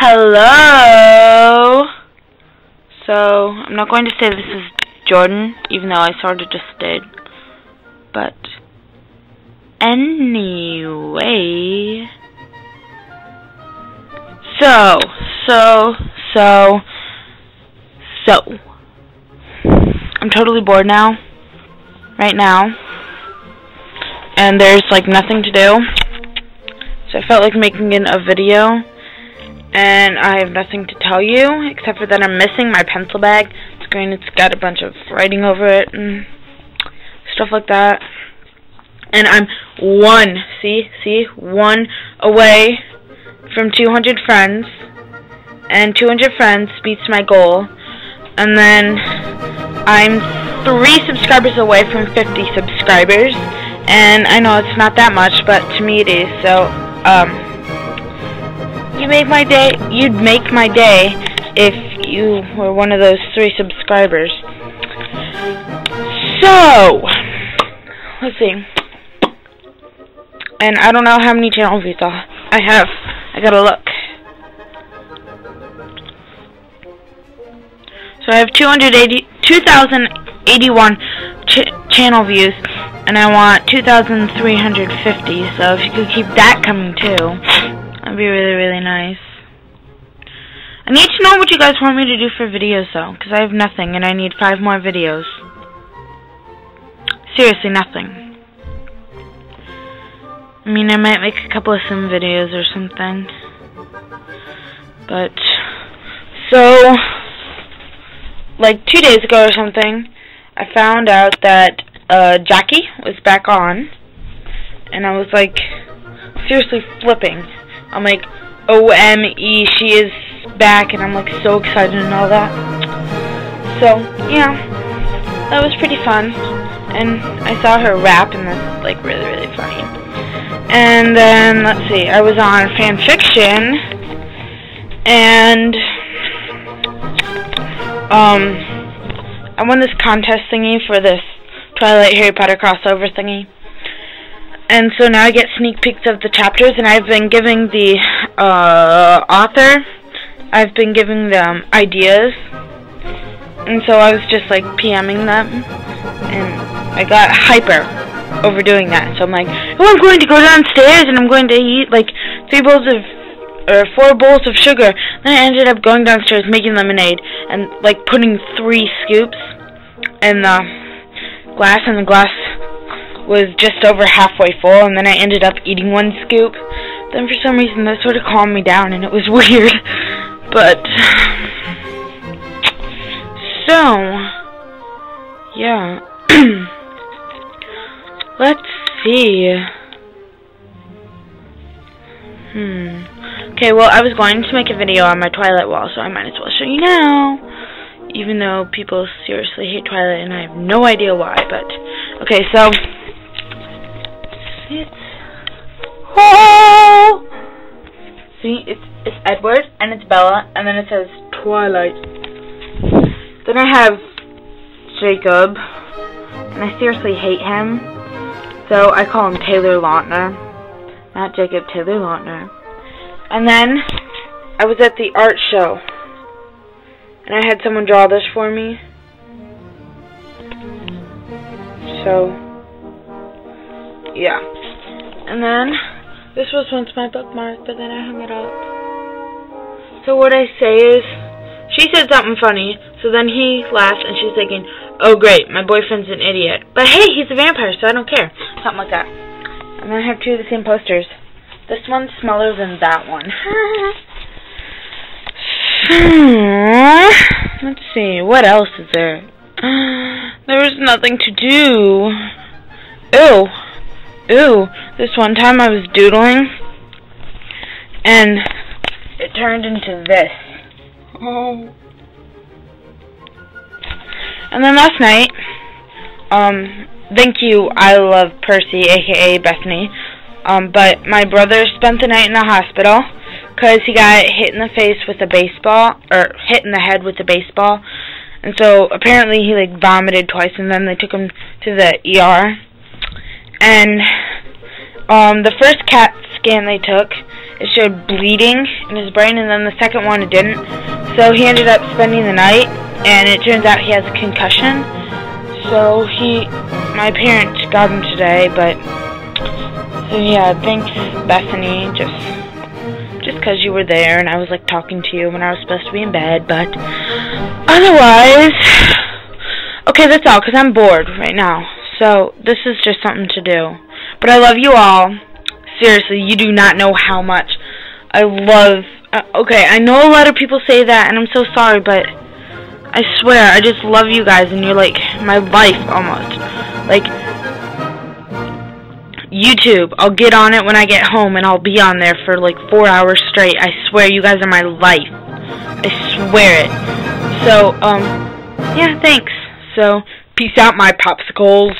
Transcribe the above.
Hello. So, I'm not going to say this is Jordan, even though I sort of just did. But, anyway. So, so, so, so. I'm totally bored now. Right now. And there's like nothing to do. So I felt like making in a video and I have nothing to tell you except for that I'm missing my pencil bag. It's green, it's got a bunch of writing over it and stuff like that. And I'm one, see, see, one away from 200 friends. And 200 friends beats my goal. And then I'm three subscribers away from 50 subscribers. And I know it's not that much, but to me it is. So, um, you make my day. You'd make my day if you were one of those three subscribers. So, let's see. And I don't know how many channel views I have. I gotta look. So I have 280, 2,081 ch channel views, and I want 2,350. So if you could keep that coming too. Be really, really nice. I need to know what you guys want me to do for videos, though, because I have nothing, and I need five more videos. Seriously, nothing. I mean, I might make a couple of sim videos or something. But, so, like two days ago or something, I found out that uh, Jackie was back on, and I was like, seriously flipping. I'm like, O-M-E, she is back, and I'm like so excited and all that. So, yeah, that was pretty fun. And I saw her rap, and that's like really, really funny. And then, let's see, I was on fanfiction, and, um, I won this contest thingy for this Twilight Harry Potter crossover thingy. And so now I get sneak peeks of the chapters, and I've been giving the uh, author, I've been giving them ideas, and so I was just like PMing them, and I got hyper over doing that. So I'm like, oh, I'm going to go downstairs, and I'm going to eat like three bowls of or four bowls of sugar. Then I ended up going downstairs making lemonade and like putting three scoops in the glass, and the glass was just over halfway full, and then I ended up eating one scoop. Then for some reason that sort of calmed me down, and it was weird. But, so, yeah. Let's see. Hmm. Okay, well, I was going to make a video on my Twilight wall, so I might as well show you now. Even though people seriously hate Twilight, and I have no idea why, but... Okay, so... It's oh! See, it's it's Edward and it's Bella, and then it says Twilight. Then I have Jacob, and I seriously hate him, so I call him Taylor Lautner, not Jacob Taylor Lautner. And then I was at the art show, and I had someone draw this for me. So, yeah. And then, this was once my bookmark, but then I hung it up. So what I say is, she said something funny, so then he laughs, and she's thinking, oh great, my boyfriend's an idiot. But hey, he's a vampire, so I don't care. Something like that. And then I have two of the same posters. This one's smaller than that one. Let's see, what else is there? There was nothing to do. Ew. Ooh, this one time I was doodling, and it turned into this. Oh. And then last night, um, thank you, I love Percy, aka Bethany, um, but my brother spent the night in the hospital because he got hit in the face with a baseball, or hit in the head with a baseball, and so apparently he like vomited twice, and then they took him to the ER and um, the first CAT scan they took, it showed bleeding in his brain, and then the second one it didn't. So he ended up spending the night, and it turns out he has a concussion. So he, my parents got him today, but so yeah, thanks Bethany, just just because you were there and I was like talking to you when I was supposed to be in bed, but otherwise, okay, that's all because I'm bored right now. So this is just something to do. But I love you all. Seriously, you do not know how much I love. Uh, okay, I know a lot of people say that, and I'm so sorry, but I swear, I just love you guys, and you're like my life almost. Like YouTube, I'll get on it when I get home, and I'll be on there for like four hours straight. I swear, you guys are my life. I swear it. So, um, yeah, thanks. So, peace out, my popsicles.